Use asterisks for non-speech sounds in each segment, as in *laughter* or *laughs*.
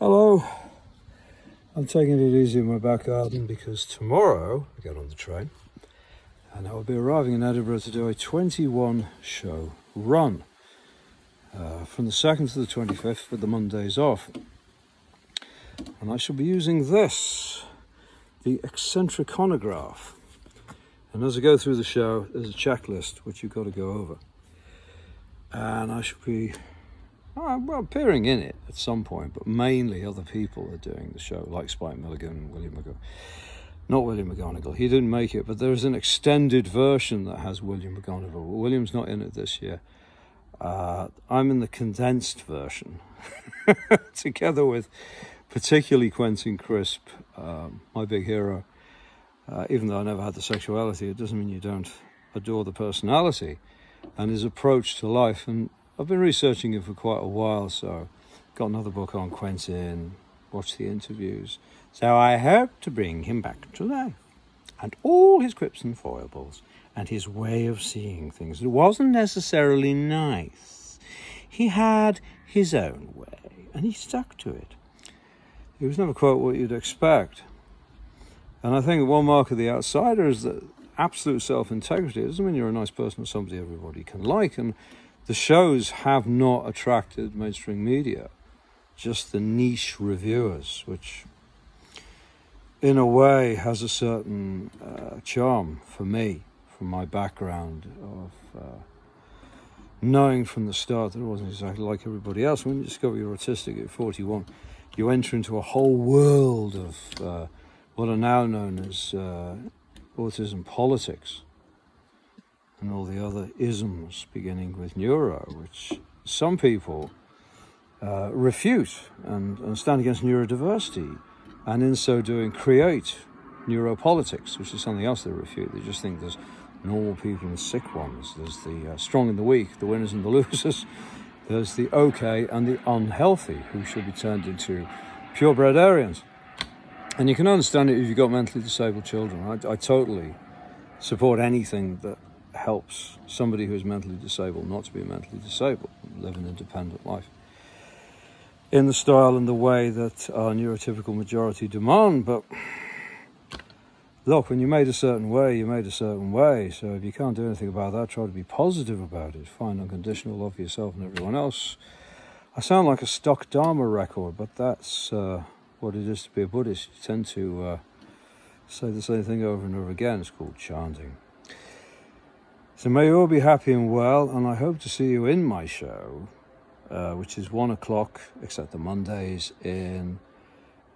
Hello. I'm taking it easy in my back garden because tomorrow I get on the train and I will be arriving in Edinburgh to do a 21 show run uh, from the 2nd to the 25th with the Mondays off. And I shall be using this, the eccentriconograph. And as I go through the show, there's a checklist which you've got to go over. And I shall be uh, well, appearing in it at some point, but mainly other people are doing the show, like Spike Milligan and William McGonagall. Not William McGonagall, he didn't make it, but there's an extended version that has William McGonagall. William's not in it this year. Uh, I'm in the condensed version, *laughs* together with particularly Quentin Crisp, um, my big hero. Uh, even though I never had the sexuality, it doesn't mean you don't adore the personality and his approach to life. And I've been researching him for quite a while, so got another book on Quentin, watched the interviews. So I hope to bring him back to life. And all his quips and foibles, and his way of seeing things. It wasn't necessarily nice. He had his own way, and he stuck to it. He was never quite what you'd expect. And I think one mark of the outsider is that absolute self integrity doesn't mean you're a nice person or somebody everybody can like. And the shows have not attracted mainstream media, just the niche reviewers, which in a way has a certain uh, charm for me from my background of uh, knowing from the start that it wasn't exactly like everybody else. When you discover you're autistic at 41, you enter into a whole world of uh, what are now known as uh, autism politics and all the other isms beginning with neuro, which some people uh, refute and, and stand against neurodiversity, and in so doing create neuropolitics, which is something else they refute. They just think there's normal people and sick ones. There's the uh, strong and the weak, the winners and the *laughs* losers. There's the okay and the unhealthy, who should be turned into purebred Aryans. And you can understand it if you've got mentally disabled children. I, I totally support anything that helps somebody who is mentally disabled not to be mentally disabled, live an independent life in the style and the way that our neurotypical majority demand. But look, when you're made a certain way, you're made a certain way. So if you can't do anything about that, try to be positive about it. Find unconditional love for yourself and everyone else. I sound like a stock Dharma record, but that's uh, what it is to be a Buddhist. You tend to uh, say the same thing over and over again. It's called chanting. So may you all be happy and well, and I hope to see you in my show, uh, which is one o'clock, except the Mondays, in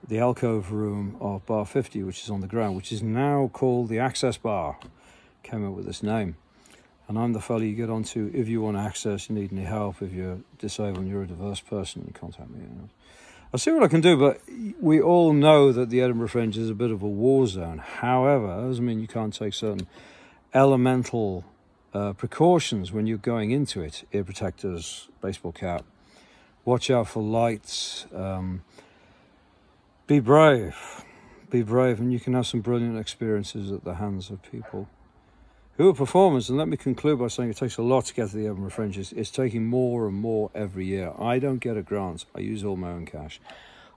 the alcove room of Bar 50, which is on the ground, which is now called the Access Bar. Came up with this name. And I'm the fellow you get onto if you want access, you need any help, if you're disabled and you're a diverse person, you contact me. I'll see what I can do, but we all know that the Edinburgh Fringe is a bit of a war zone. However, that doesn't mean you can't take certain elemental uh, precautions when you're going into it ear protectors, baseball cap, watch out for lights, um, be brave, be brave, and you can have some brilliant experiences at the hands of people who are performers. And let me conclude by saying it takes a lot to get to the Edinburgh Fringes. It's taking more and more every year. I don't get a grant, I use all my own cash.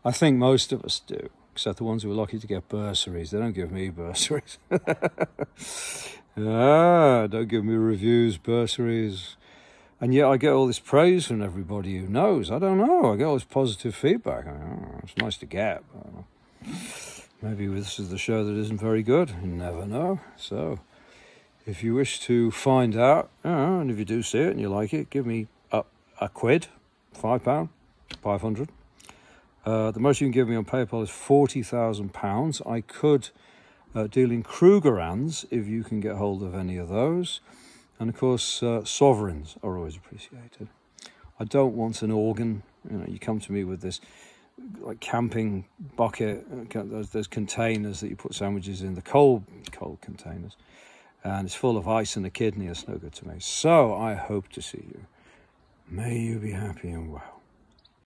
I think most of us do except the ones who are lucky to get bursaries. They don't give me *laughs* bursaries. *laughs* Ah, don't give me reviews, bursaries. And yet I get all this praise from everybody who knows. I don't know. I get all this positive feedback. Oh, it's nice to get. Maybe this is the show that isn't very good. You never know. So, if you wish to find out, and if you do see it and you like it, give me a, a quid, five pound, five hundred. Uh, the most you can give me on PayPal is forty thousand pounds. I could uh, dealing Krugerrands, if you can get hold of any of those. And of course, uh, sovereigns are always appreciated. I don't want an organ. You know, you come to me with this like camping bucket. those, there's, there's containers that you put sandwiches in, the cold cold containers, and it's full of ice and a kidney. It's no good to me. So I hope to see you. May you be happy and well.